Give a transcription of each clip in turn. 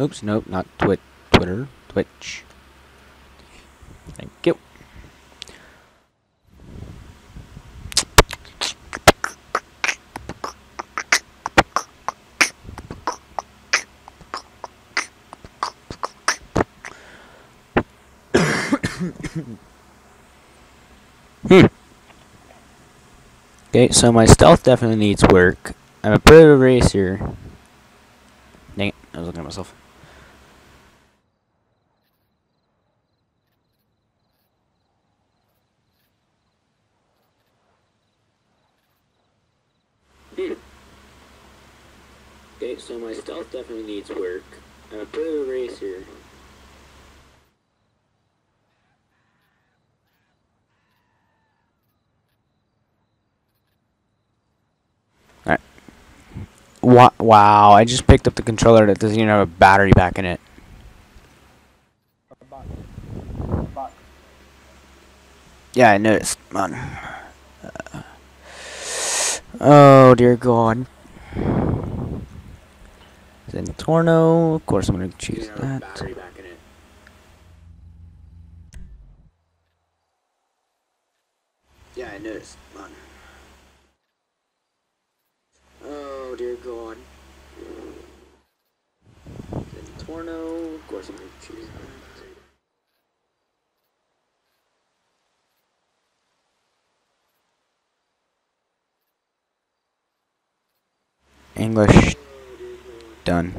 Oops, nope, not Twit, Twitter, Twitch. Thank you. hmm. Okay, so my stealth definitely needs work. I'm a bit of a racer. Dang it, I was looking at myself. Hmm. Okay, so my stealth definitely needs work. I'm a a racer. Alright. Wow, I just picked up the controller that doesn't even have a battery back in it. Yeah, I noticed. Man. Uh, oh, dear God. Zentorno. Of course, I'm going to choose that. Yeah, I noticed. Oh, dear God. Zentorno. Of course, I'm going to choose that. English done.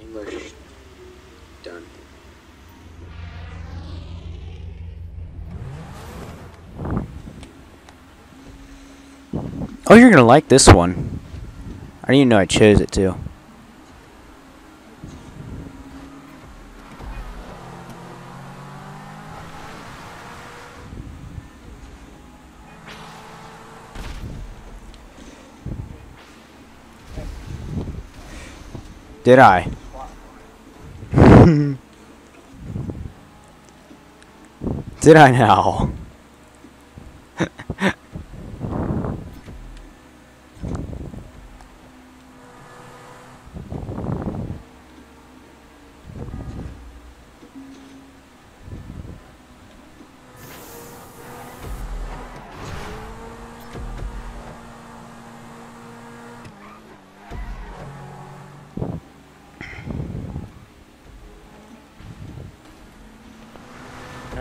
English done. Oh, you're gonna like this one. I didn't even know I chose it too. Did I? Did I now?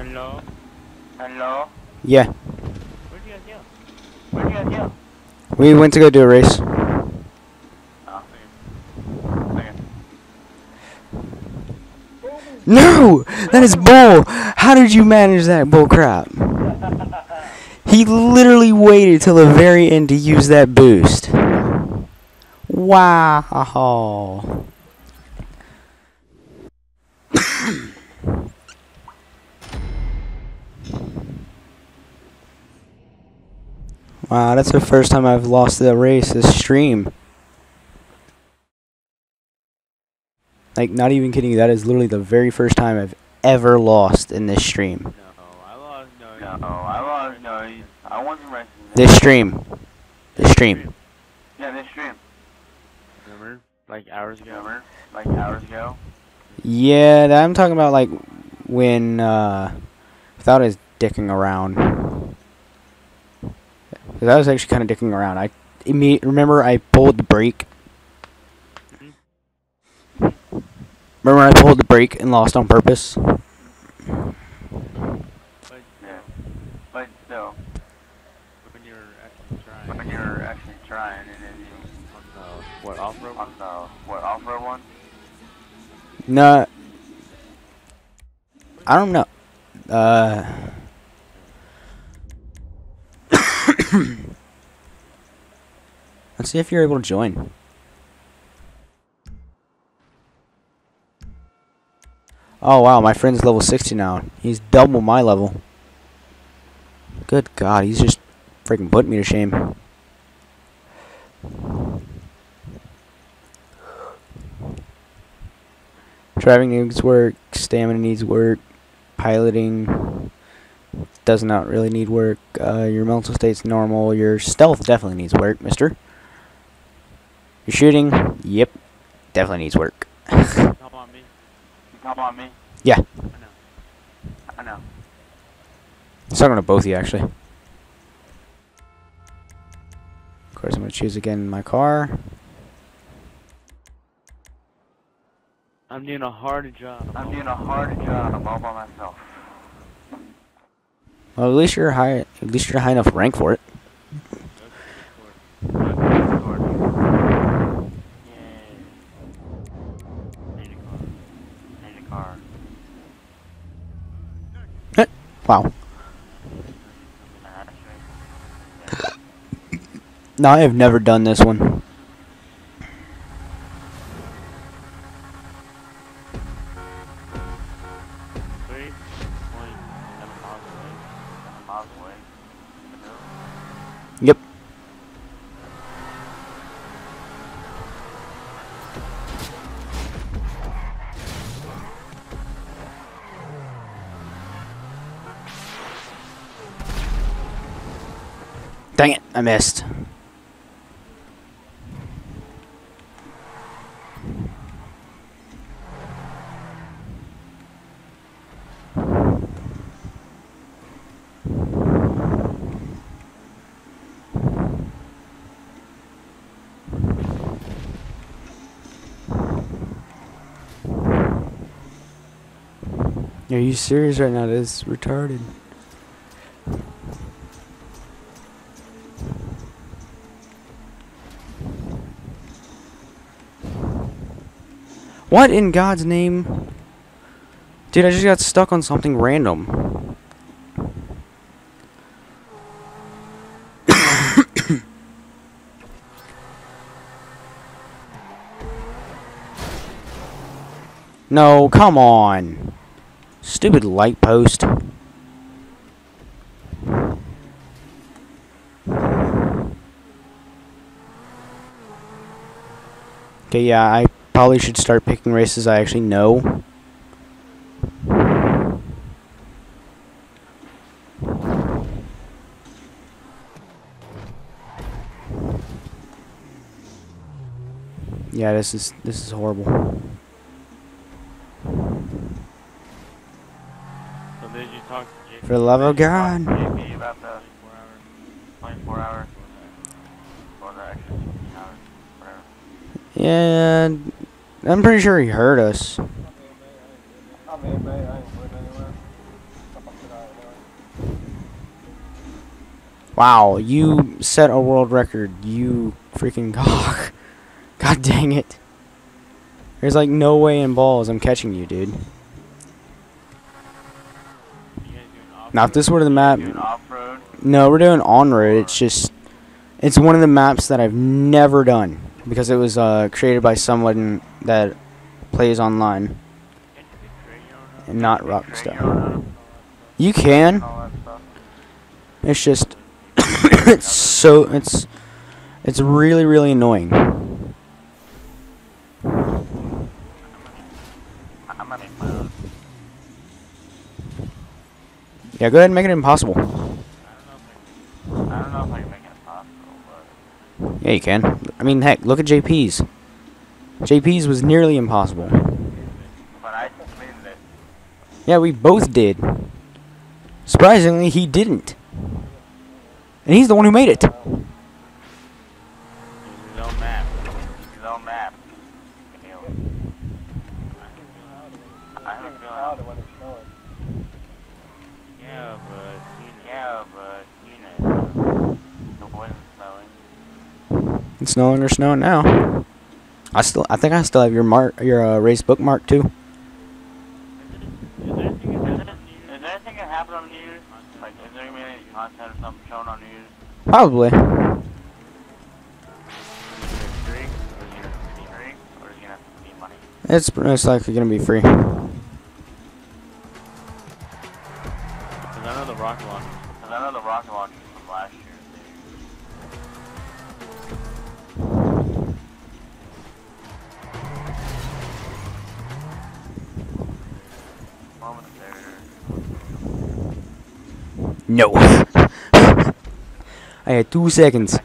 Hello? Hello? Yeah. Where'd you guys go? Where'd you guys go? We went to go do a race. Oh, okay. Okay. No! That is bull! How did you manage that bull crap? He literally waited till the very end to use that boost. Wow. wow, that's the first time I've lost the race this stream. Like, not even kidding you, that is literally the very first time I've ever lost in this stream. No, I lost no. No, I lost no. I wasn't racing. This stream. This stream. Yeah, this stream. Remember? Like hours ago. Remember? Like hours ago. Yeah, that- I'm talking about like when uh without his dicking around. 'Cause I was actually kind of dicking around. I imme- remember I pulled the brake. Remember when I pulled the brake and lost on purpose? But yeah. But still. When you're actually trying. When you're actually trying, and then you on the what off road on the what off road one. No. I don't know. Uh. Let's see if you're able to join. Oh wow, my friend's level 60 now. He's double my level. Good god, he's just freaking putting me to shame. Driving needs work. Stamina needs work. Piloting does not really need work. Uh, your mental state's normal. Your stealth definitely needs work, mister. Your shooting, yep, definitely needs work. Come on me. Come on me. Yeah. I know. I know. It's talking to both of you, actually. Of course, I'm going to choose again my car. I'm doing a hard job. I'm doing a hard job all by myself. Well, at least you're high. At least you're high enough rank for it. Wow. No, I have never done this one. I missed. Are you serious right now? This retarded. What in God's name? Dude, I just got stuck on something random. no, come on. Stupid light post. Okay, yeah, I probably should start picking races I actually know. Yeah, this is this is horrible. So did you talk to JP? For the love of God. About the 24 hours or the extra 16 hours, whatever. Yeah, I'm pretty sure he heard us. Wow, you set a world record, you freaking cock. God dang it. There's like no way in balls I'm catching you, dude. Now, if this were the map, no, we're doing on road. It's just, it's one of the maps that I've never done because it was uh, created by someone that plays online and not Rockstar. You can. It's just, it's so, it's, it's really, really annoying. Yeah, go ahead and make it impossible. I don't know if I, I don't know if I can make it possible, but Yeah, you can. I mean, heck, look at JP's. JP's was nearly impossible. Yeah, we both did. Surprisingly, he didn't. And he's the one who made it. Use his own map. Use his own map. You know, I have a feeling. Out when it's snowing. Yeah, but you know, yeah, but you know, the wind's snowing. It's snowing or snowing now. I still, I think I still have your mark, your uh, raised bookmark too. Is there anything, is there, is there anything that happened on New Year's? Like, is there gonna be any content or something shown on New Year's? Probably. Is it a streak, or is it gonna be free, or is it gonna have to be money? It's it's likely gonna be free. No. I had two seconds.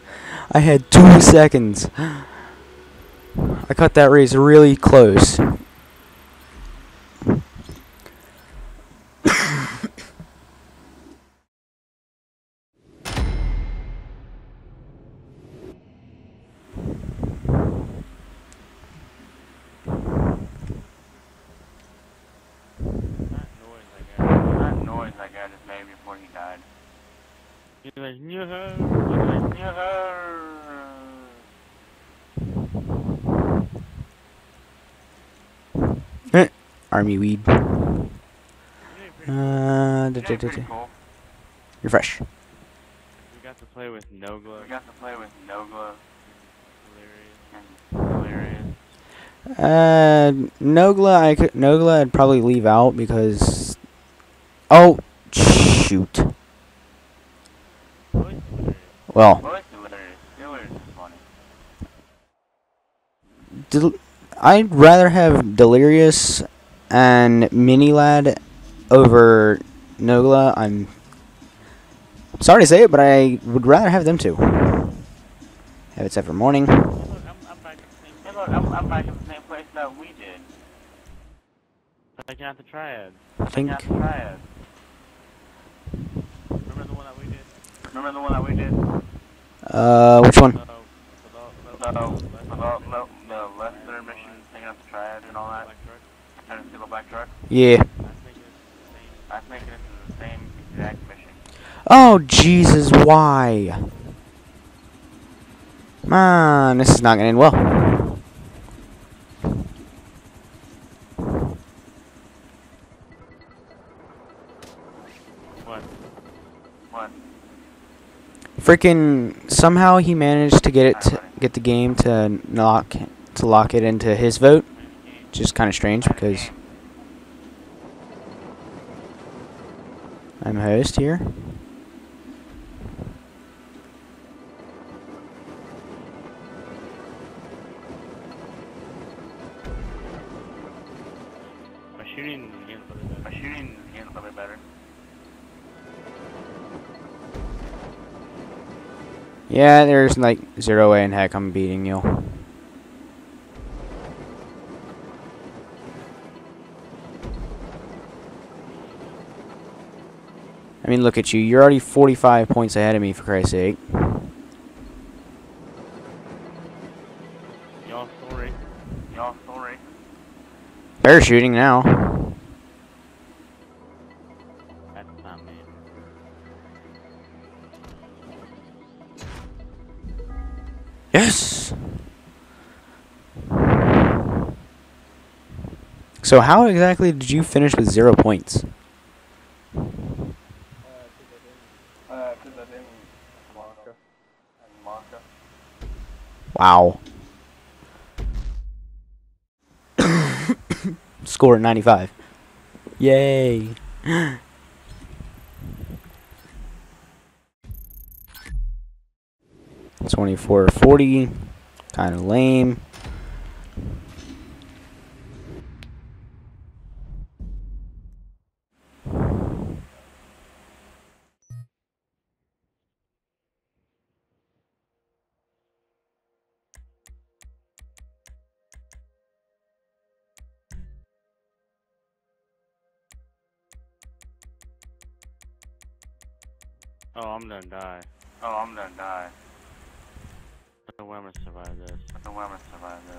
I had two seconds. I cut that race really close. That noise I got. That noise I got just made before he died. He was like, "Yoo-hoo!" He was like, Army weed. You're doing pretty Uh, You're da- da- da- pretty da. cool. refresh. We got to play with no gloves. We got to play with no gloves. Hilarious. Hilarious. Uh, Nogla, I could Nogla, I'd probably leave out because. Oh, shoot. Well, it's hilarious. Well, Well, it's hilarious. Hilarious is funny. Del- I'd rather have Delirious and Mini Ladd over Nogla. I'm sorry to say it, but I would rather have them two. Have it set for morning. Hey, look, I'm, I'm back in the same I'm, I'm back in the same place that we did. Like at the triad. I think. At the triad. Remember the one that we did? Remember the one that we did? Uh, which one? To. Yeah. Oh Jesus, why? Man, this is not gonna end well. Freaking somehow he managed to get it to get the game to lock to lock it into his vote. Which is kind of strange because I'm host here. Yeah, there's like zero way in heck I'm beating you. I mean, look at you. You're already 45 points ahead of me, for Christ's sake. Y'all sorry. Y'all sorry. Parachuting now. So how exactly did you finish with zero points? Uh, because I didn't Monica and Monica. Wow. Score 95. Yay. Twenty-four forty, kind of lame. Oh, I'm gonna die. Oh, I'm gonna die. I don't know way I'm gonna survive this. I don't know way I'm gonna survive this.